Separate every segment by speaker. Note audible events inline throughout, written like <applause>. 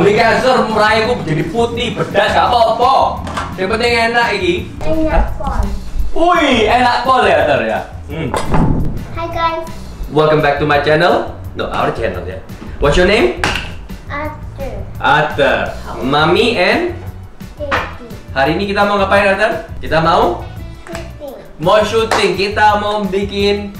Speaker 1: Demi cancer meraihku menjadi putih bedas gak apa-apa. Yang penting enak iki.
Speaker 2: Enak pon.
Speaker 1: Wih, enak pol ya Ter ya. Hmm.
Speaker 2: Hi guys,
Speaker 1: Welcome back to my channel. No, our channel ya. What's your name?
Speaker 2: Arthur,
Speaker 1: Arthur. Mami and
Speaker 2: Daddy,
Speaker 1: hari ini kita mau ngapain Arthur? Kita mau
Speaker 2: Shooting,
Speaker 1: mau syuting. Kita mau bikin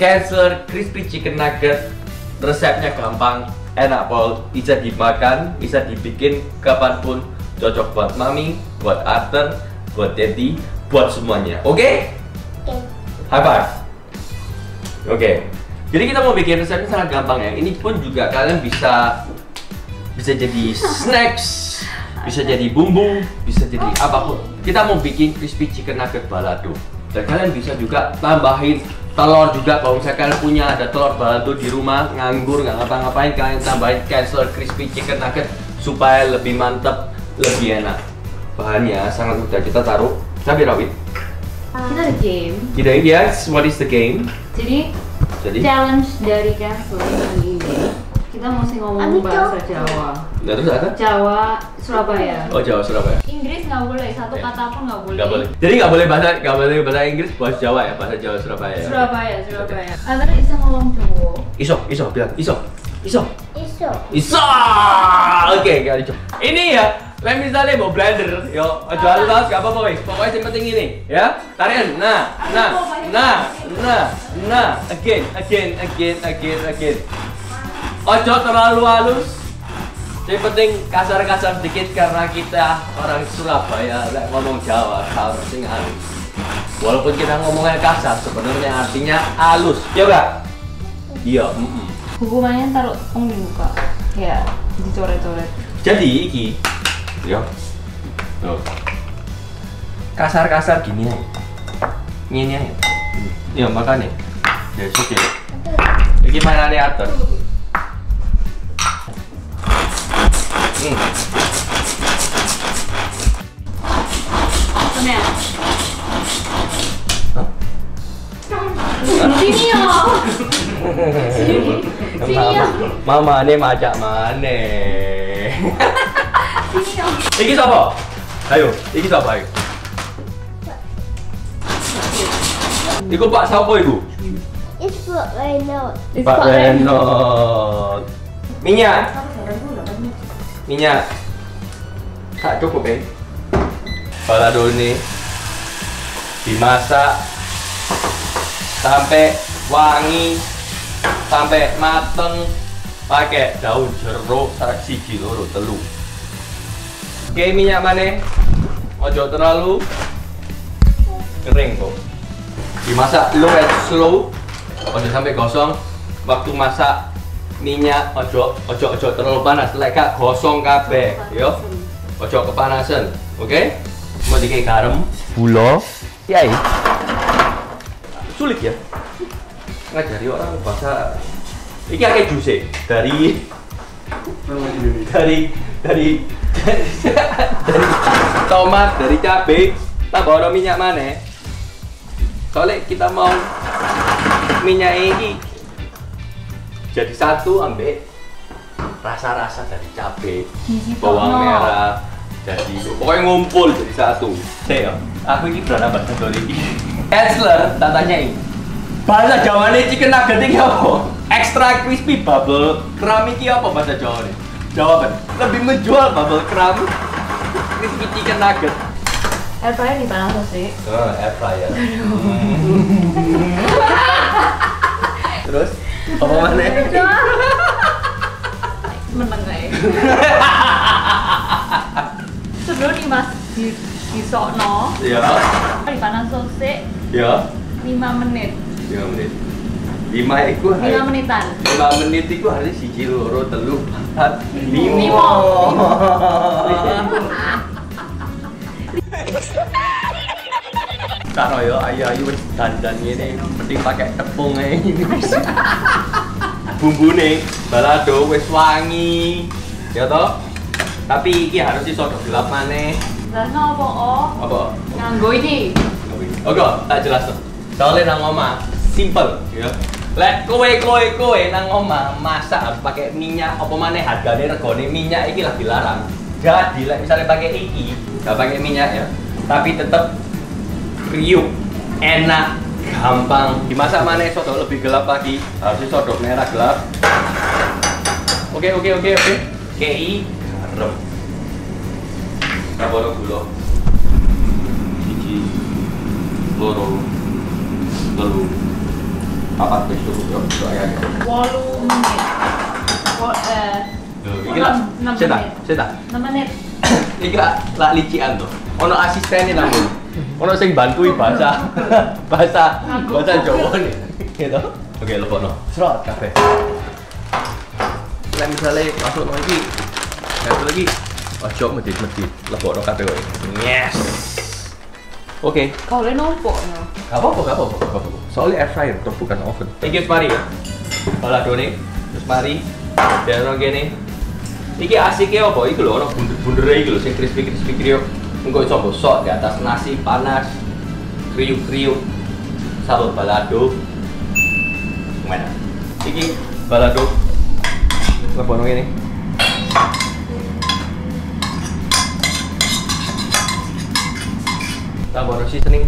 Speaker 1: cancer crispy chicken nugget. Resepnya gampang, enak pol. Bisa dimakan, bisa dibikin kapan pun. Cocok buat mami, buat Arthur, buat Daddy, buat semuanya. Oke?
Speaker 2: okay.
Speaker 1: High five. Oke. Jadi kita mau bikin resepnya sangat gampang ya. Ini pun juga kalian bisa bisa jadi snacks, bisa jadi bumbu, bisa jadi apa pun. Kita mau bikin crispy chicken nugget balado. Dan kalian bisa juga tambahin telur juga kalau misalnya kalian punya. Ada telur balado di rumah nganggur nggak ngapa-ngapain. Kalian tambahin cancel crispy chicken nugget supaya lebih mantep lebih enak. Bahannya sangat mudah. Kita taruh. Cabai rawit?
Speaker 3: Kita ada game.
Speaker 1: kita yes. What is the game?
Speaker 3: Jadi
Speaker 1: jadi?
Speaker 3: challenge dari Castle kita mesti ngomong bahasa. Jawa.
Speaker 1: Nah, terus ada?
Speaker 3: Jawa Surabaya.
Speaker 1: Oh Jawa Surabaya.
Speaker 3: Inggris nggak boleh, satu
Speaker 1: Ya.
Speaker 3: kata pun nggak boleh.
Speaker 1: Nggak boleh. Jadi nggak boleh bahasa nggak boleh bahasa Inggris, bahasa Jawa ya, bahasa Jawa Surabaya. ya?
Speaker 3: Surabaya, Surabaya. Antara bisa ngomong Jawa.
Speaker 1: Iso, iso, bilang iso, iso,
Speaker 2: Iso,
Speaker 1: iso. Oke, okay, iso. Ini ya, lain misalnya mau blender, yo, ojo halus halus gak apa-apa wis. Pokoknya yang penting ini, ya. Tarian, nah, nah, nah, nah, nah, again, again, again, again, again. Ojo terlalu halus. Yang penting kasar-kasar sedikit karena kita orang Surabaya, lek ngomong Jawa harus sing halus. Walaupun kita ngomongnya kasar, sebenarnya artinya halus, ya enggak? Iya, mm-mm.
Speaker 3: Hukumannya taruh tong di muka. Ya, dicoret-coret.
Speaker 1: Jadi iki, Tuh. kasar-kasar gini ya, ini ya, ya makanya, ya sudah. Iki mana nih Arthur?
Speaker 3: Sini. Sini.
Speaker 1: Mama nih majak mana?
Speaker 3: Sini.
Speaker 1: Iki siapa? Ayo, iki siapa ayo? Iku Pak siapa iku?
Speaker 2: it's
Speaker 1: Pak
Speaker 3: Pak Ren.
Speaker 1: Renot. Minyak. Minyak. Tak cukup ya. Balado ini dimasak sampai wangi, sampai mateng pakai daun jeruk siji loro telu. Oke minyak mana? Ojo terlalu kering kok. Dimasak low and slow. Ojo sampai gosong. Waktu masak minyak ojo ojo ojo terlalu panas. Lek gak gosong kabeh, yo. Ojo kepanasan, oke? Mau dikei garam, gula, ya Sulit ya? Ngajari orang bahasa Iki akeh juse dari dari dari dari tomat, dari cabai, tambah ono minyak mana? Soalnya kita mau minyak ini jadi satu ambek rasa-rasa dari cabai,
Speaker 3: Gizi
Speaker 1: bawang
Speaker 3: Tono.
Speaker 1: merah, jadi pokoknya ngumpul jadi satu. Saya, aku ini berana bahasa Jawa ini. Esler, tak tanyai. Bahasa Jawa ini chicken nugget ini apa? Extra crispy bubble crumb ini apa bahasa Jawa ini? Jawaban, lebih menjual bubble crumb crispy chicken nugget.
Speaker 3: Air fryer di panas sih.
Speaker 1: Oh, air fryer. <laughs> Terus apa mana?
Speaker 3: Meneng aja. Sebelum dimas di disokno,
Speaker 1: Ya,
Speaker 3: dipanas sosik
Speaker 1: ya,
Speaker 3: 5 menit.
Speaker 1: lima menit. Lima itu
Speaker 3: 5
Speaker 1: hari.
Speaker 3: menitan.
Speaker 1: Lima menit itu harus siji loro telu empat lima.
Speaker 3: Lima.
Speaker 1: Karo yo ayu ayu wis dandan ngene mending pakai tepung ae ini. Bumbune balado wis wangi. Ya toh? Tapi iki harus iso gelap maneh.
Speaker 3: Rasanya apa oh?
Speaker 1: Apa?
Speaker 3: Nganggo ini.
Speaker 1: Oke, tak jelas. Soalnya nang oma simple ya. Lek kowe kowe kowe nang omah masak pakai minyak apa maneh hargane regane minyak iki lah dilarang. Jadi lek misalnya pakai iki, gak pakai minyak ya, tapi tetep kriuk, enak, gampang. Dimasak maneh soto lebih gelap lagi, harusnya soto merah gelap. Oke oke oke oke. KI garam. Kaporo gula. Siji, loro, telu, papat wis cukup untuk.
Speaker 3: Walu menit. Eh,
Speaker 1: Iki lah,
Speaker 3: menit. <coughs>
Speaker 1: Iki lah, lah lician tuh. Ono asisten namun. Ono sing bantui bahasa <laughs> bahasa bahasa Jawa nih. Gitu. Oke, lebokno. Serot kabeh. Lek misale masuk nang iki. Satu lagi. Ojo medit-medit. Lebokno kabeh kowe. Yes. Oke,
Speaker 3: Kau boleh nompok no.
Speaker 1: gak apa-apa, gak apa-apa, gak apa-apa. Soalnya air fryer tuh bukan oven. Thank you, mari ya. Balado nih, terus mari. Dan orang gini. Iki asiknya apa? Iki lho, orang bunder-bunder iki lho, sing crispy-crispy kriuk. Engko iso bosok di atas nasi panas, kriuk-kriuk, sambal balado. Gimana? Iki balado. Lebono ini. Tambah seasoning.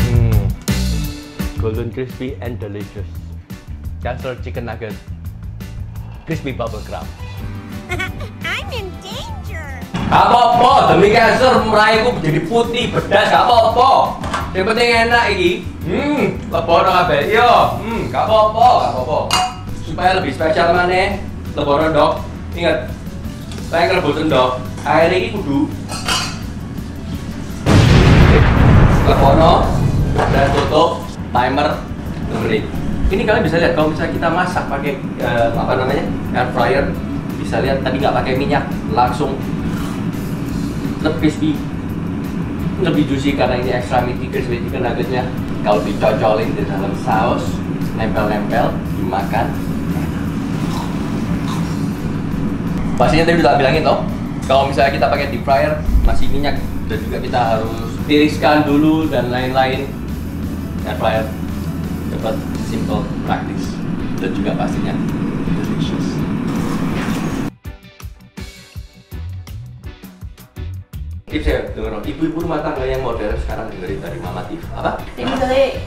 Speaker 1: Hmm. Golden crispy and delicious. Castle chicken nugget. Crispy bubble crumb. <laughs>
Speaker 2: I'm in danger.
Speaker 1: Gak apa-apa, demi cancer meraihku menjadi putih, pedas, gak apa-apa. Yang penting enak iki. Hmm, lebono kabeh. Yo, hmm, gak apa-apa, gak apa-apa. Supaya lebih spesial maneh, lebono dok. Ingat, saya ngerebutin dok. Air ini kudu lebono dan tutup timer 6 menit. Ini kalian bisa lihat kalau misalnya kita masak pakai eh, apa namanya air fryer, bisa lihat tadi nggak pakai minyak, langsung lebih crispy lebih juicy karena ini extra meaty crispy chicken nuggetnya kalau dicocolin di dalam saus nempel-nempel dimakan pastinya tadi udah bilangin toh. Kalau misalnya kita pakai deep fryer masih minyak. Dan juga kita harus tiriskan dulu dan lain-lain. Air fryer. Cepat simple praktis dan juga pastinya delicious. Tips ya dengar ibu-ibu rumah tangga yang modern sekarang dengerin dari Mama Tif apa?
Speaker 3: Misalnya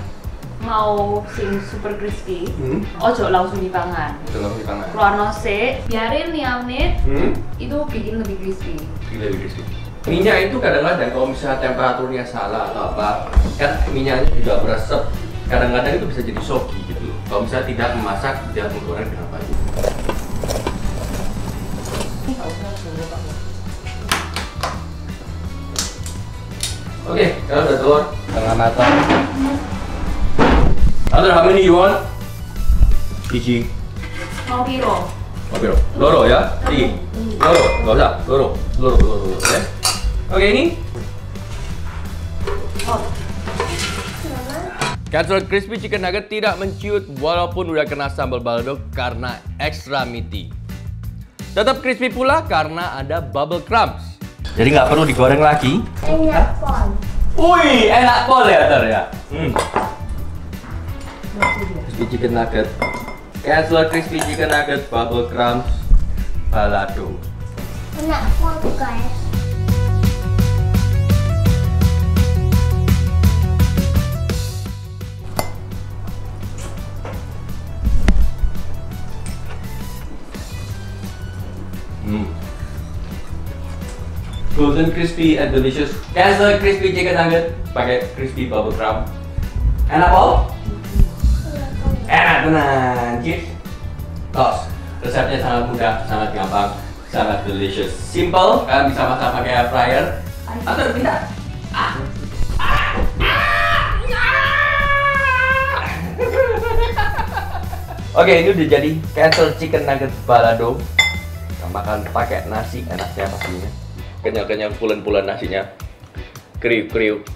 Speaker 3: mau sing super crispy,
Speaker 1: Hmm?
Speaker 3: ojo langsung dipangan.
Speaker 1: Tolong di tangan.
Speaker 3: Keluar nose, biarin 5 menit,
Speaker 1: Hmm?
Speaker 3: itu bikin lebih crispy.
Speaker 1: Gila lebih crispy. Minyak itu kadang-kadang kalau misalnya temperaturnya salah atau apa, kan minyaknya juga meresep. Kadang-kadang itu bisa jadi soggy gitu. Kalau misalnya tidak memasak, dia menggoreng dengan baik. Oke, kalau udah telur, tengah matang. Other, how many you want? Biji.
Speaker 3: Mau piro?
Speaker 1: Oke, loro ya, tinggi. Loro, nggak usah, loro, loro, loro, loro. Oke, oke ini.
Speaker 3: Oh,
Speaker 1: crispy chicken nugget tidak menciut walaupun udah kena sambal balado karena extra meaty. Tetap crispy pula karena ada bubble crumbs. Jadi nggak perlu digoreng lagi.
Speaker 2: Enak pon.
Speaker 1: Wih, enak pol ya ter ya. Hmm. Crispy chicken nugget. Catsup crispy chicken nugget, bubble crumbs, balado.
Speaker 2: Enak pon guys.
Speaker 1: Hmm. Golden crispy and delicious. Catsup crispy chicken nugget pakai crispy bubble crumb. Enak pol? Enak tenan, cheers. Tos, resepnya sangat mudah, sangat gampang, sangat delicious. Simple, kalian bisa masak pakai air fryer. Atau minta. Ah. Ah. Oke, ini udah jadi cancel chicken nugget balado. Kita makan pakai nasi enaknya pastinya. Kenyal-kenyal pulen-pulen nasinya. Kriuk-kriuk.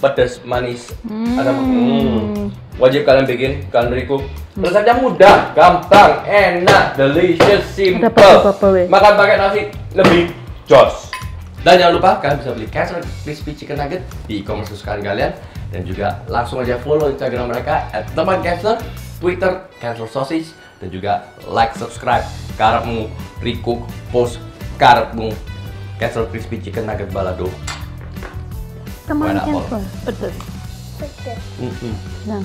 Speaker 1: Pedas, manis. Ada hmm. Wajib kalian bikin, kalian beriku. Resepnya mudah, gampang, enak, delicious, simple. Makan pakai nasi lebih jos. Dan jangan lupa kalian bisa beli Castle Crispy Chicken Nugget di e-commerce kesukaan kalian dan juga langsung aja follow Instagram mereka teman Castle, Twitter Castle Sausage dan juga like subscribe karepmu recook post karepmu Castle Crispy Chicken Nugget balado.
Speaker 3: Teman cancel. Betul.
Speaker 2: Betul.
Speaker 1: Mm-mm.
Speaker 3: Nah.